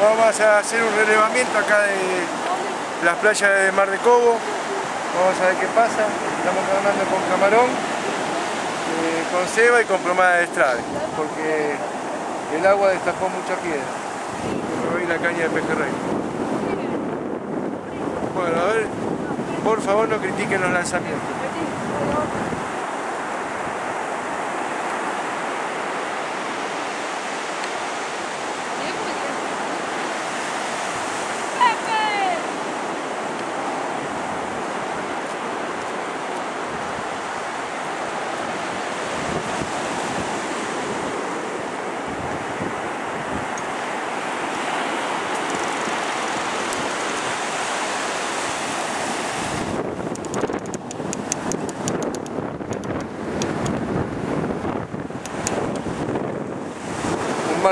Vamos a hacer un relevamiento acá de las playas de Mar de Cobo. Vamos a ver qué pasa. Estamos trabajando con camarón, eh, con ceba y con plomada de estrade, porque el agua destapó mucha piedra. La caña de pejerrey. Bueno, a ver, por favor no critiquen los lanzamientos.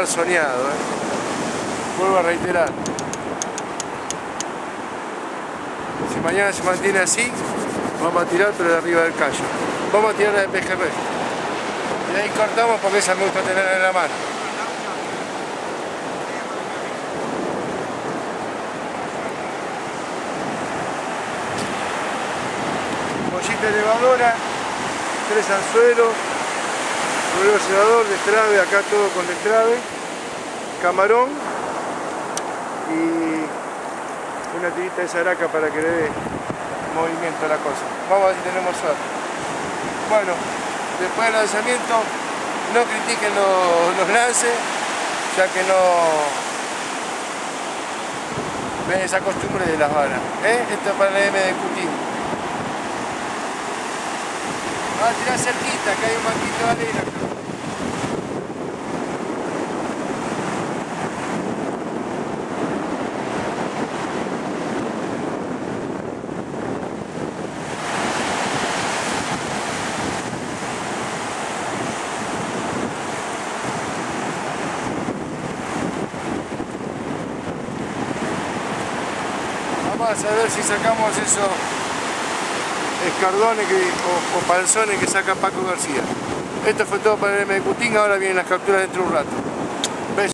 Soñado, ¿eh? vuelvo a reiterar. Si mañana se mantiene así, vamos a tirar pero de arriba del callo. Vamos a tirar la de pejerrey. Y ahí cortamos porque esa me gusta tener en la mano. Pollita elevadora, tres anzuelos, Luego cebador, destrave, acá todo con destrave, camarón y una tirita de saraca para que le dé movimiento a la cosa. Vamos a ver si tenemos suerte. Bueno, después del lanzamiento no critiquen los, los lances, ya que no ven esa costumbre de las varas. ¿eh? Esto es para el M de Cutín. Vamos a tirar cerquita, que hay un banquito de arena. Vamos a ver si sacamos esos escardones o, o, panzones que saca Paco García. Esto fue todo para el M de Cutín, ahora vienen las capturas dentro de un rato.